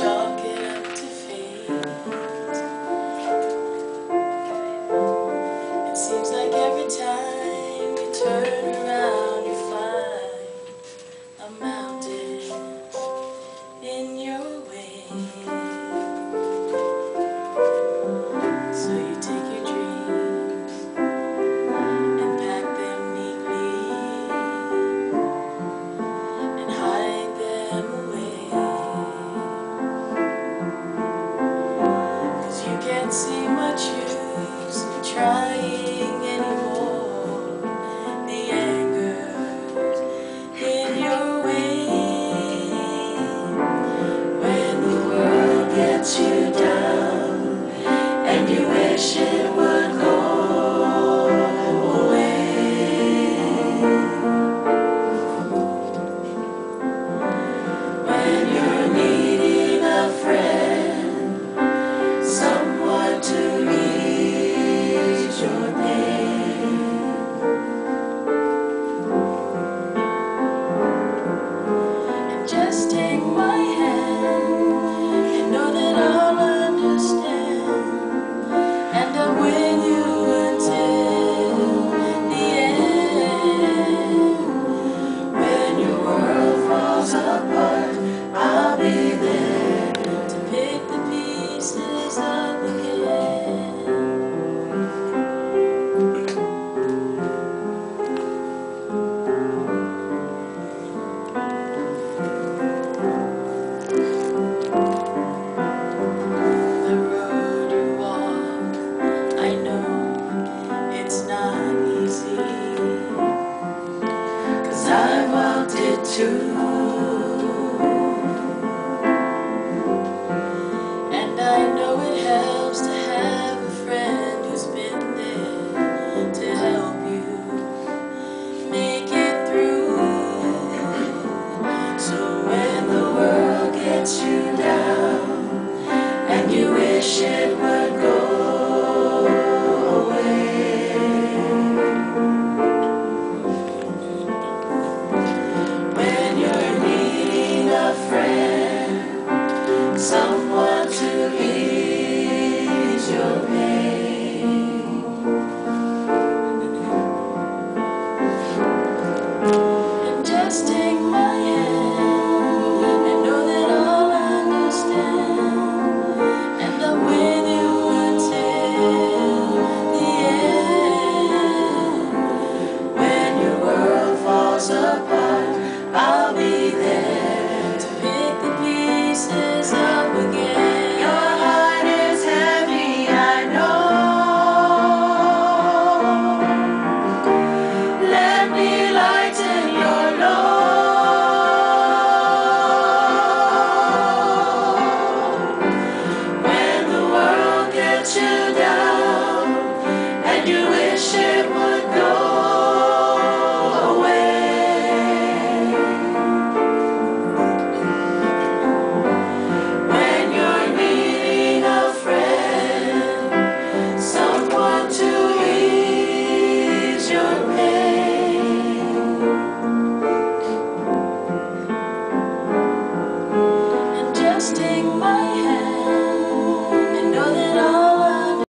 shocking. can't see much use trying anymore. The anger in your way when the world gets you. it's not easy. Cause I walked it too.